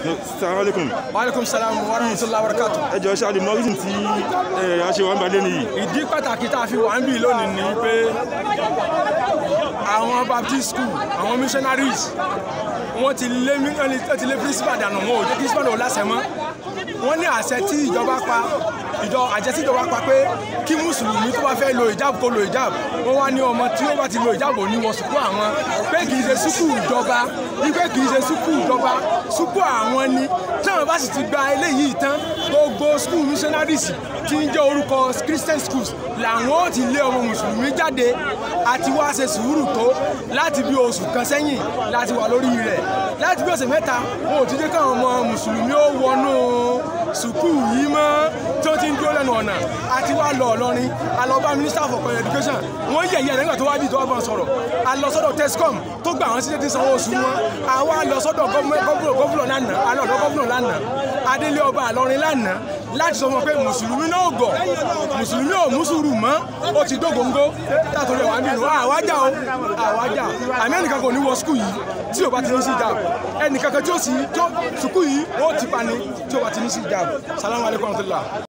Assalamu alaikum. waaleykum salaam wa rahmatulah barakatu. ẹ jọ àlè mọ reason tí a ṣe wà ń balẹ̀ nìyí. ìdí pàtàkì tá a fi wà ń bì lónìí ni pé àwọn baptist school àwọn missionaries wọ́n ti lé principal dànù wọn ò jẹ́ kí principal ò láṣẹ mọ́ wọ́n ní àṣẹ tí ìjọba pa ìjọ àjẹ tí ìjọba pa pé kí mùsùlùmí tó bá fẹ́ lo ìjáàbù kó lo ìjáàbù. Wọ́n wá ní ọmọ tí ó bá ti lo ìjáàbù ní wọ sùkú àwọn. Pé kì í ṣe sùkú ìjọba wípé kì í ṣe sùkú ìjọba sùkú àwọn ni. Táwọn bá sì ti gba eléyìí tán gbogbo school missionaries tí ń jẹ́ orúkọ christian schools làwọn ó ti lé ọmọ mùsùlùmí jáde. Àti wá ṣe sùúrù tó láti bí oṣù kan sẹ́yìn láti wà lórí rẹ̀. Láti bí ọ̀sẹ̀ mẹ́ta wọn ò ti dé káwọn ọmọ mùsùlùmí ó wọnú sùkúù yìí mọ́ wọ́n ti ń dúró lẹ́nu ọ̀nà. Àti wá lọ Ìlọrin a lọ bá minister for education. Wọ́n yẹ̀yẹ́ rẹ̀ nígbà tó wá bí tó wọn sọ̀rọ̀. A lọ sọ́dọ̀ tescom tó gbà wọ́n sí sanwó oṣù wọn. Àwa lọ sọ́dọ̀ gọ́fúnọ̀ lánàá a lọ sọ́dọ̀ gọ́fúnọ̀ lánàá. Adélé ọba Ìlọrin lánàá láti sọ wọn pé mùsùlùmí náà gọ̀ mùsùlùmí ò mùsùlùmí mọ́ ó ti dógóńgó. Látòrí ẹ̀wà nínú àwájà o àwájà àmì ẹnìkan kò ní wọ skul yìí tí o bá ti ní sí ìjáàbù. Ẹnìkan kan tí ó sì tó sùkúù yìí ó ti pa ni tí o bá ti ní sí ìjáàbù. Salamu alaykum wa rahmatulah.